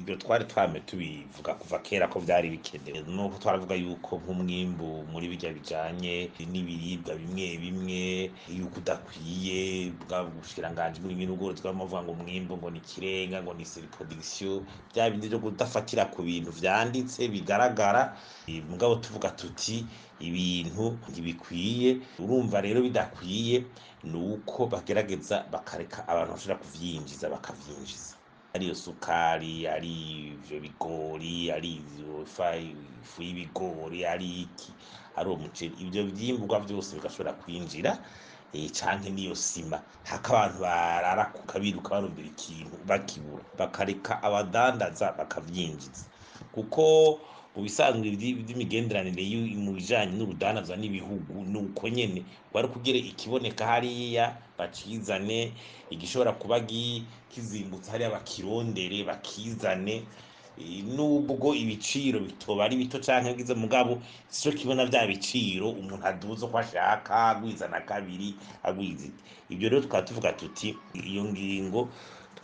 ibyo twari twame tubivuga kuva kera ko byari bikenewe. Nuko twaravuga yuko nk'umwimbu muri bijya bijanye n'ibiribwa bimwe bimwe yuko udakwiye bwa bushikiranganji bw'ibintu n'ubworozi bw'amavuga ngo umwimbu ngo ni ikirenga ngo ni seriproduction bya bindi byo kudafatira ku bintu vyanditse bigaragara. Mugabo tuvuga tuti ibintu ntibikwiye. Urumva rero bidakwiye ni uko bagerageza bakareka abantu bashobora kuvyinjiza bakavyinjiza ari iyo sukari ari ivyo bigori ari ifu y'ibigori ari iki? Ari uwo muceri ivyo vyimburwa vyose bigashobora kwinjira canke n'iyo sima. Haka abantu barara kukabiruka barondera ikintu bakibura. Bakareka abadandaza bakavyinjiza. Kuko mu bisanzwe vy'imigenderanire mu bijanye n'urudandaza n'ibihugu ni uko nyene wari kugira ikiboneka hariya bacizane igishobora kuba kizimbutse hariya bakirondere bakizane nubwo ibiciro bitoba ari bito canke bwiza mugabo sico kibona vya biciro umuntu aduza uko ashaka agwiza na kabiri agwiza ibyo rero tukaba tuvuga tuti iyo ngingo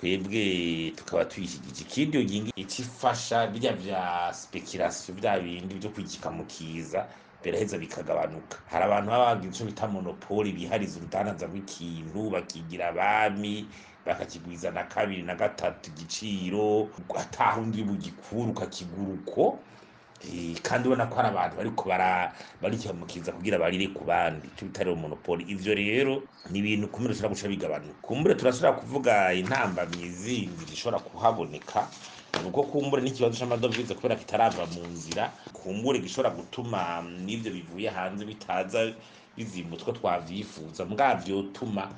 twebwe tukaba tuyishigije ikindi iyo ngingo icifasha birya vya speculation vya bindi vyo kwigika mu kiza biraheza bikagabanuka. Hari abantu baba bagira ico bita monopoli bihariza urudandaza rw'ikintu bakigira abami bakakigwiza na kabiri na gatatu igiciro atahundi bugikura ukakigura uko. Kandi ubona ko hari abantu bariko barikimukiza kugira barire ku bandi. Ico bita rero monopoli ivyo rero ni ibintu kumire ushobora guca bigabanuka kumbure turashobora kuvuga intambamyi zindi zishobora kuhaboneka. Nuko kumbure n'ikibazo c'amadovize kubera kitarava mu nzira kumbure gishobora gutuma n'ivyo bivuye hanze bitaza bizimba utwo twavyifuza. Mbwavyo tuma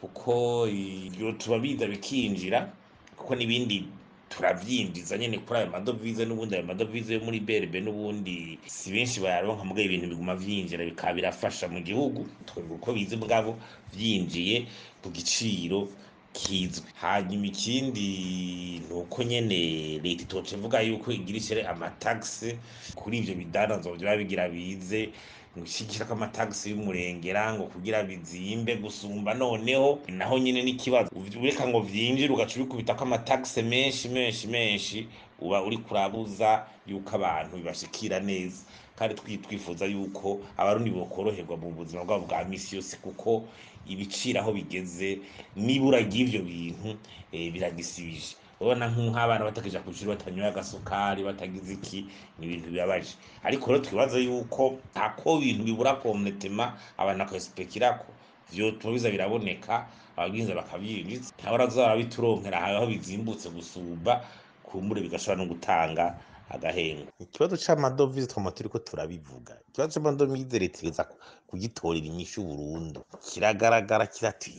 kuko iyo tuba biza bikinjira kuko n'ibindi turavyinjiza nyene kuri ayo madovize n'ubundi ayo madovize yo muri berbe n'ubundi si benshi bayaronka mugabo ibintu biguma vyinjira bikaba birafasha mu gihugu. Twebwe uko bizi mugabo vyinjiye ku giciro kizwi. Hanyuma ikindi nuko nyene leta itoca ivuga yuko igira ishere amatagisi kuri ivyo bidanazwa vyoba bigira bize gushigikirako amatagisi y'umurengera ngo kugira bizimbe gusumba noneho naho nyine n'ikibazo. Ureka ngo vyinjire ugaca ubikubitako amatagisi menshi menshi menshi uba uri kurabuza yuko abantu bibashikira neza. Kandi twifuza yuko abarundi bokoroherwa mu buzima bwabo bwa misi yose kuko ibiciro aho bigeze nibura ry'ivyo bintu biragisibije urabona nk'abana batakija ku ishuri batanyoye agasukari batagize iki? Ni ibintu bibabaje. Ariko rero twibaza yuko ako bintu bibura komunetema abantu bakaspekirako vyotuma biza biraboneka ababwiriza bakavyinjiza nabo barazaba bituronkera aho bizimbutse gusumba kumbure bigashobora no gutanga agahengo ikibazo c'amadovize twama turiko turabivuga. Ikibazo c'amadovize leta iza kugitorera inyishu burundu kiragaragara kirati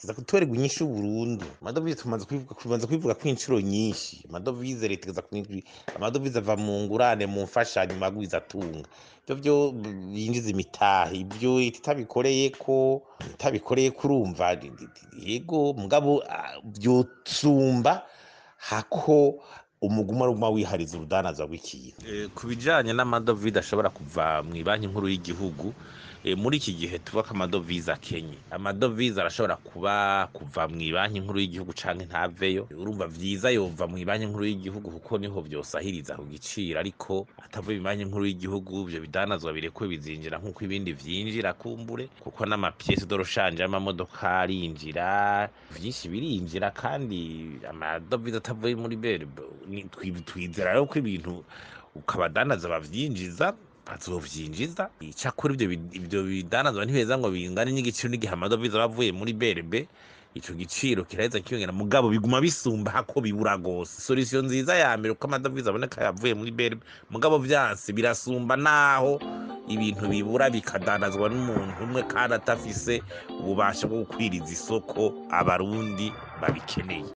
kiza gutorerwa inyishu burundu amadovize tumaze kubivuga ko inshuro nyinshi. Amadovize leta iza amadovize ava mu ngurane mu mfashanyo magwiza atunga. Ivyo vyo binjiza imitahe. Ivyo itabikoreye ko itabikoreye kurumva. Yego mugabo vyosumba hako umuguma ruguma wihariza urudanaza rw'ikintu ku bijanye n'amadovize ashobora kuva mu banki nkuru y'igihugu muri iki gihe tuvuga ko amadovize akenye amadovize arashobora kuba kuva mu banki nkuru y'igihugu canke ntaveyo urumva vyiza yova mu banki nkuru y'igihugu kuko ni ho vyosahiriza ku giciro ariko atavuye mu nkuru y'igihugu ivyo bidanazwa birekwe bizinjira nk'uko ibindi vyinjira kumbure kuko n'amapiyesi doroshanje y'amamodoka arinjira vyinshi birinjira kandi amadovize atavuye muri berbe twizera rero ko ibintu ukabadanaza bavyinjiza bazovyinjiza icakora ivyo ivyo bidanazwa ntibeza ngo bingane n'igiciro n'igihe amadovize bavuye muri berbe ico giciro kiraheza kiyongera mugabo biguma bisumba hako bibura gose. Solution nziza ya mbere uko amadovize aboneka yavuye muri berbe mugabo vyanse birasumba naho ibintu bibura bikadanazwa n'umuntu umwe kandi atafise ububasha bwo gukwiriza isoko abarundi babikeneye.